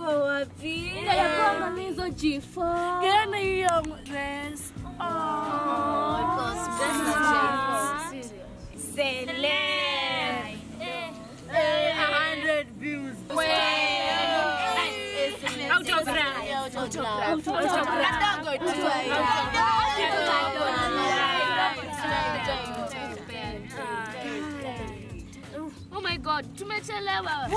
wapi? Ya kwamba ni hizo G4. Gani hiyo dress? Oh, Celeb. Eh, a hundred views. Autograph. Autograph. Autograph. Oh my god, tumechelewa.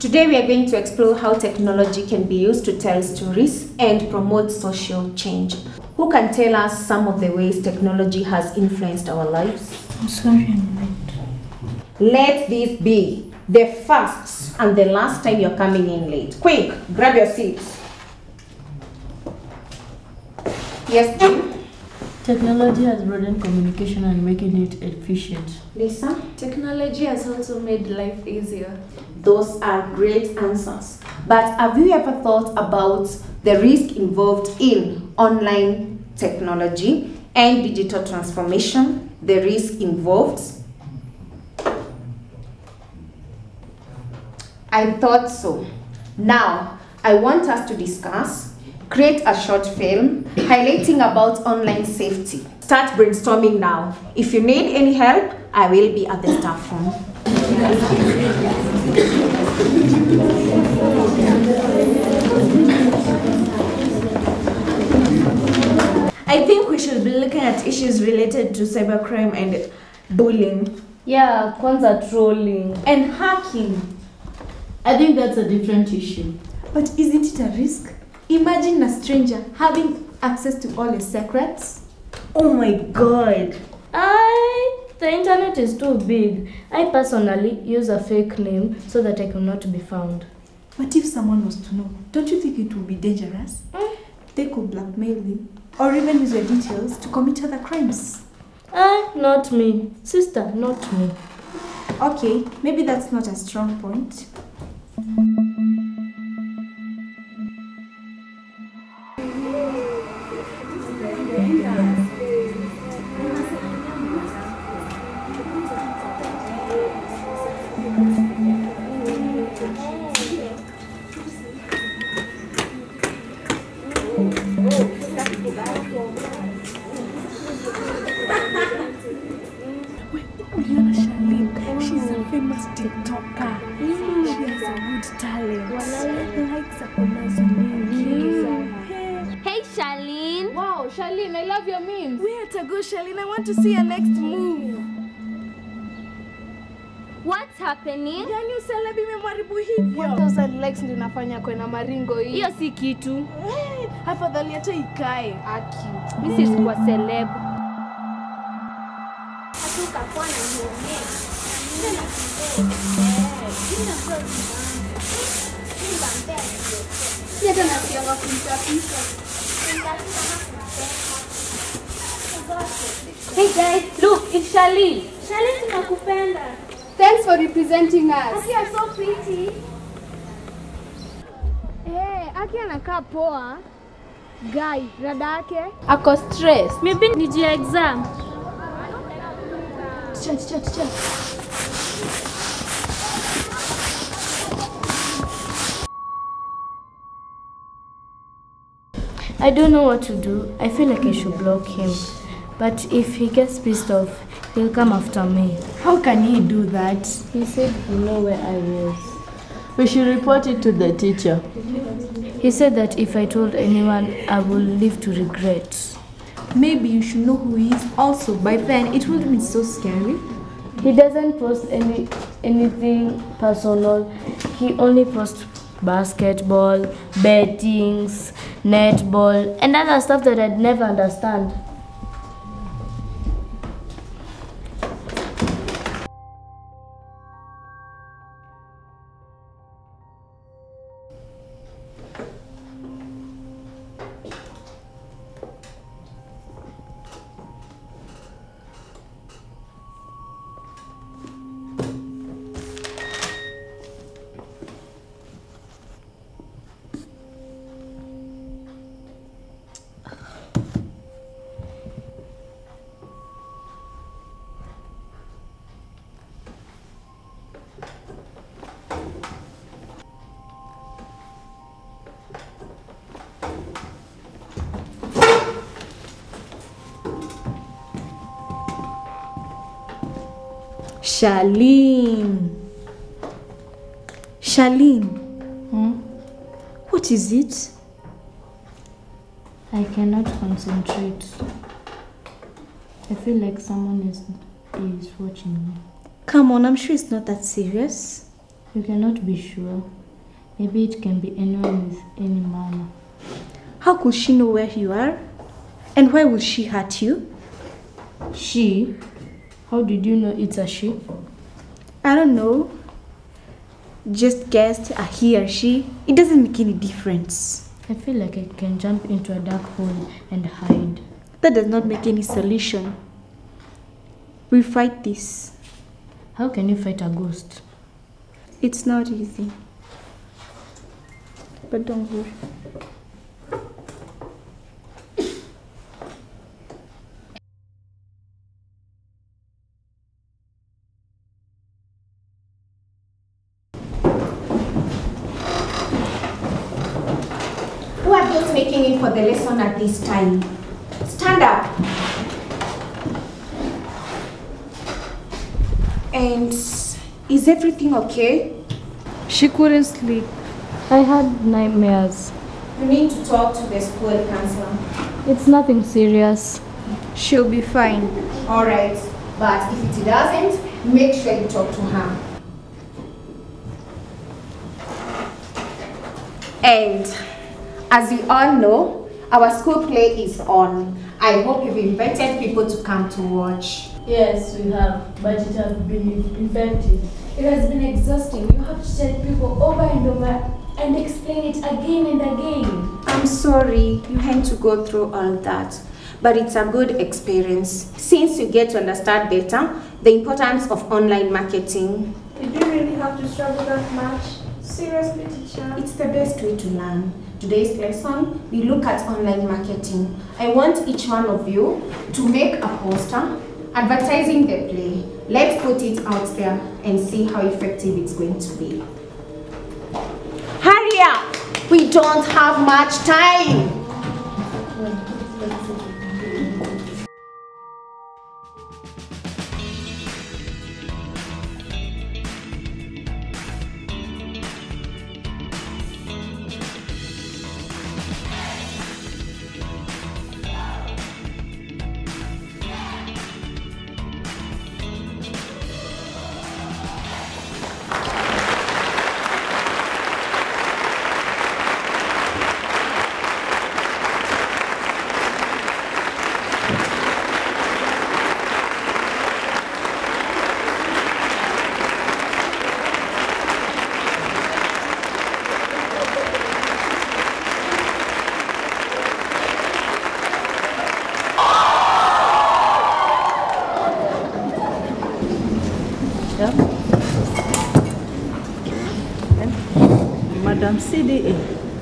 Today we are going to explore how technology can be used to tell stories and promote social change. Who can tell us some of the ways technology has influenced our lives? I'm sorry I'm late. Let this be the first and the last time you're coming in late. Quick, grab your seats. Yes, Jim? Technology has broadened communication and making it efficient. Lisa? Technology has also made life easier. Those are great answers. But have you ever thought about the risk involved in online technology and digital transformation? The risk involved? I thought so. Now, I want us to discuss, create a short film highlighting about online safety. Start brainstorming now. If you need any help, I will be at the staff room. I think we should be looking at issues related to cybercrime and bullying Yeah, kwanza trolling. and hacking. I think that's a different issue. But isn't it a risk? Imagine a stranger having access to all your secrets. Oh my god. I the internet is too big. I personally use a fake name so that I cannot be found. What if someone was to know? Don't you think it would be dangerous? They could blackmail you or even use your details to commit other crimes. Ah, not me. Sister, not me. Okay, maybe that's not a strong point. Charlene, I love your memes. We are go, Charlene? I want to see your next move. What's happening? Yani uselebi imemharibu hivyo. 1000 likes ndio nafanya kwena maringo hii. Hiyo si kitu. Eh, Afadhali hata ikae. Aki. This si kwa celeb. Hey guys, look, it's Charlene. Charlene tunakupenda. Thanks for representing us. Aki are so pretty. Hey, Aki anakaa poa. Guy, rada yake ako stress. Maybe niji exam. Ticha, ticha, ticha. I don't know what to do. I feel like I should block him. But if he gets pissed off, he'll come after me. How can he do that? He said he know where I was. We should report it to the teacher. He said that if I told anyone, I will live to regret. Maybe you should know who he is also. By then, it wouldn't be so scary. He doesn't post any anything personal. He only posts basketball, bettings, netball, and other stuff that I'd never understand. Charlene. Charlene, Hmm? what is it? I cannot concentrate. I feel like someone is is watching me. Come on, I'm sure it's not that serious. You cannot be sure. Maybe it can be anyone with any manner. How could she know where you are? And why would she hurt you? She? How did you know it's a she? I don't know. Just guessed a he or she. It doesn't make any difference. I feel like I can jump into a dark hole and hide. That does not make any solution. We fight this. How can you fight a ghost? It's not easy. But don't worry. Who are those making it for the lesson at this time? Stand up. And is everything okay? She couldn't sleep. I had nightmares. You need to talk to the school counselor. It's nothing serious. She'll be fine. All right, but if it doesn't, make sure you talk to her. And as you all know, our school play is on. I hope you've invited people to come to watch. Yes, we have, but it has been effective. It has been exhausting. You have to tell people over and over and explain it again and again. I'm sorry you had to go through all that, but it's a good experience since you get to understand better the importance of online marketing. Did you really have to struggle that much? Seriously, teacher? It's the best way to learn. Today's lesson, we look at online marketing. I want each one of you to make a poster advertising the play. Let's put it out there and see how effective it's going to be. Hurry up! We don't have much time. CDA,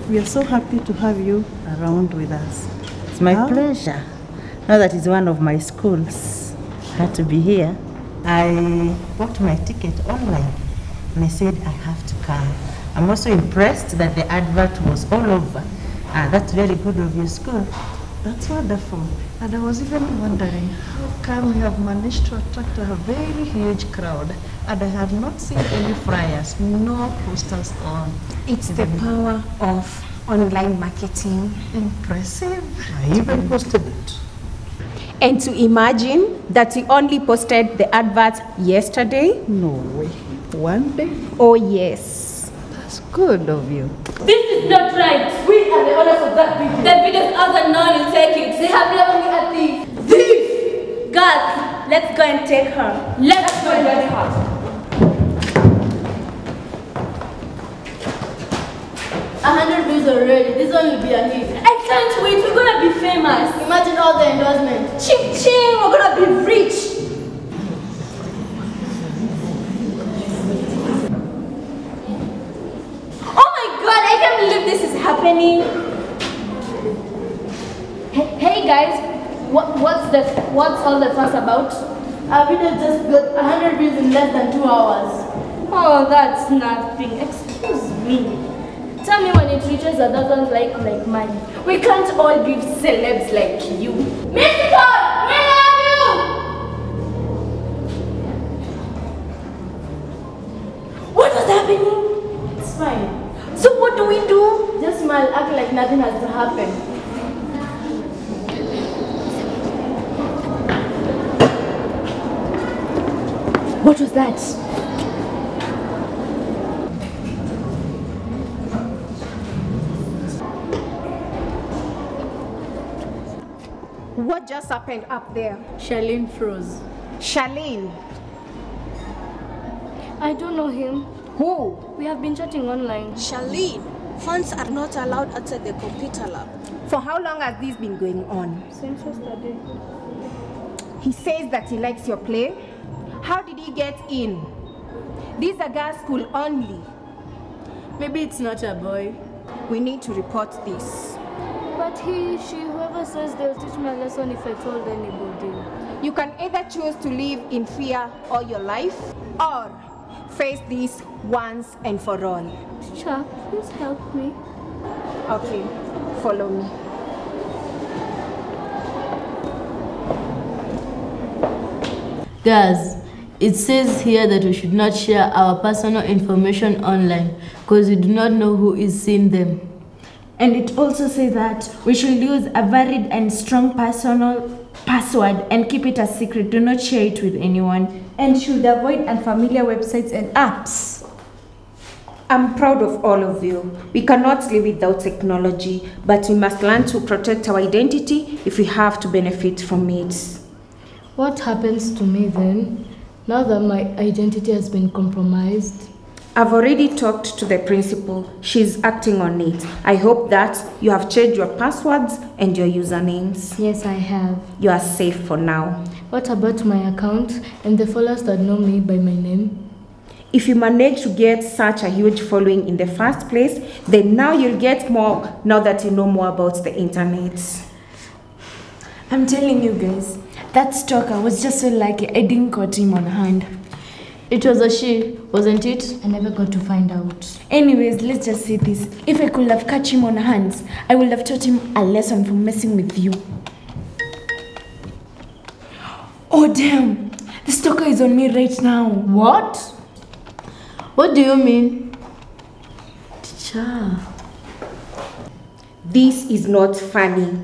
we are so happy to have you around with us. It's my How- pleasure. Now that is one of my schools. Had to be here. I bought my ticket online and I said I have to come. I'm also impressed that the advert was all over. Ah, that's very good of your school. That's wonderful. And I was even wondering how come we have managed to attract a very huge crowd and I have not seen any flyers, no posters on. It's the power of online marketing. Impressive. I even posted it. And to imagine that we only posted the advert yesterday? No way. One day? Oh, yes. That's good of you. This is not right. We are the owners of that video. The video's out and no one will take it. They have labeled me a thief. Thief! God, let's go and take her. Let's go and get her. A hundred views already. This one will be a hit. I can't wait. We're gonna be famous. Imagine all the endorsements. Ching ching. That's all that was about. Our video just got 100 views in less than 2 hours. Oh, that's nothing. Excuse me. Tell me when it reaches a thousand like like mine. We can't all be celebs like you. Mystical! We love you! What was happening? It's fine. So what do we do? Just smile, act like nothing has happened. That? What just happened up there? Charlene froze. Charlene. I don't know him. Who? We have been chatting online. Charlene, phones are not allowed outside the computer lab. For how long has this been going on? Since yesterday. He says that he likes your play. How did he get in? These are girls' school only. Maybe it's not a boy. We need to report this. But he, she, whoever says they'll teach me a lesson if I told anybody. You can either choose to live in fear all your life or face this once and for all. Teacher, please help me. Okay, follow me. Guys, it says here that we should not share our personal information online because we do not know who is seeing them. And it also says that we should use a varied and strong personal password and keep it a secret. Do not share it with anyone. And should avoid unfamiliar websites and apps. I'm proud of all of you. We cannot live without technology, but we must learn to protect our identity if we have to benefit from it. What happens to me then? Now that my identity has been compromised? I've already talked to the principal. She's acting on it. I hope that you have changed your passwords and your usernames. Yes, I have. You are safe for now. What about my account and the followers that know me by my name? If you manage to get such a huge following in the first place, then now you'll get more now that you know more about the internet. I'm telling you guys, that stalker was just so lucky I didn't caught him on hand. It was a she, wasn't it? I never got to find out. Anyways, let's just say this. If I could have catch him on hands, I would have taught him a lesson for messing with you. Oh damn! The stalker is on me right now. What? What do you mean? Teacher. This is not funny.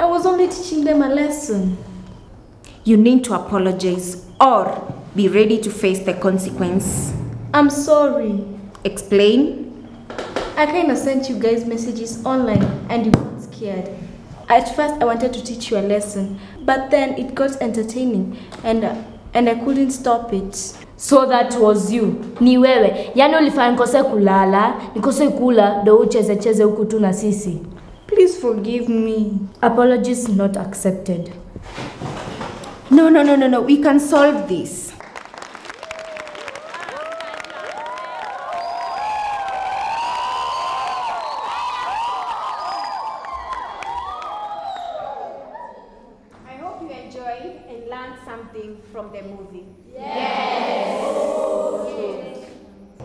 I was only teaching them a lesson. You need to apologize or be ready to face the consequence. I'm sorry. Explain. I kind of sent you guys messages online and you got scared. At first, I wanted to teach you a lesson, but then it got entertaining and, uh, and I couldn't stop it. So that was you. Ni wewe. Yaani ulifanya nikose kulala, nikose kula, ndo ucheze cheze huku tu na sisi. Please forgive me. Apologies not accepted. No, no, no, no, no. We can solve this. I hope you enjoyed and learned something from the movie. Yes.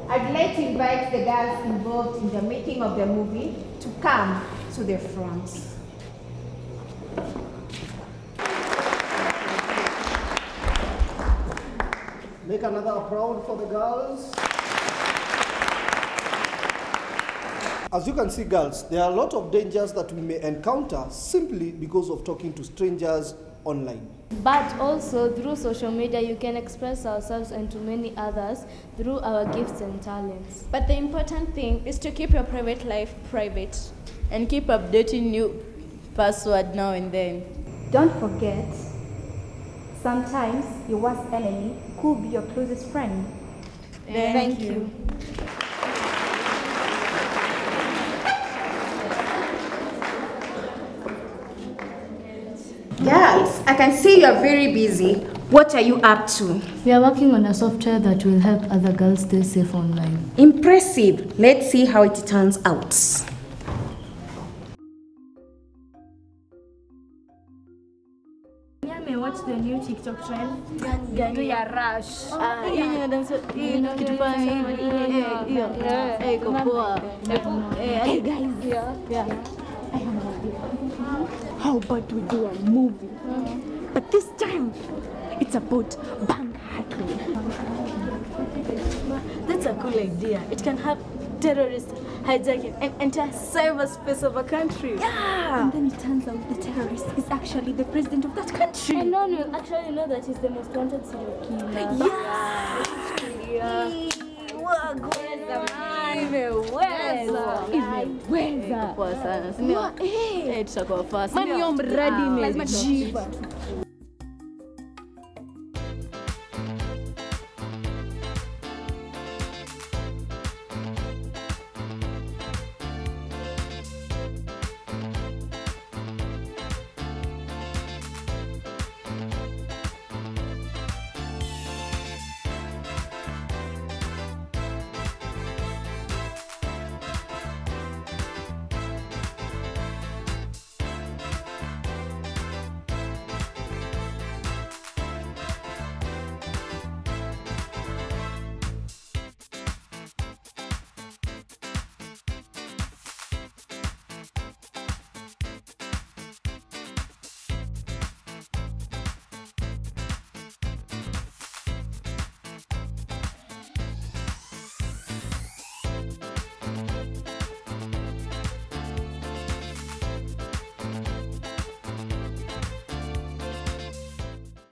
I'd like to invite the girls involved in the making of the movie to come to the front. Make another applause for the girls. As you can see, girls, there are a lot of dangers that we may encounter simply because of talking to strangers online. But also through social media, you can express ourselves and to many others through our gifts and talents. But the important thing is to keep your private life private. And keep updating new password now and then. Don't forget, sometimes your worst enemy could be your closest friend. Thank, you. Girls, I can see you are very busy. What are you up to? We are working on a software that will help other girls stay safe online. Impressive. Let's see how it turns out. TikTok trend. Gani ya rush. Hiyo dance hiyo kitu fulani hiyo. Eh, hiyo. Eh, iko poa. Eh, hey guys. Yeah. How about we do a movie? But this time, it's about bank hacking. That's a cool idea. It can have terrorists hijacking an entire cyberspace of a country. Yeah. And then it turns out the terrorist is actually the president of that country. And no one will actually know that he's the most wanted serial killer. Yeah. Imeweza. Imeweza. Poa sana. si ndio? Eh. Eh, tutakuwa fast. Man, hiyo mradi Ah, tuwafiche.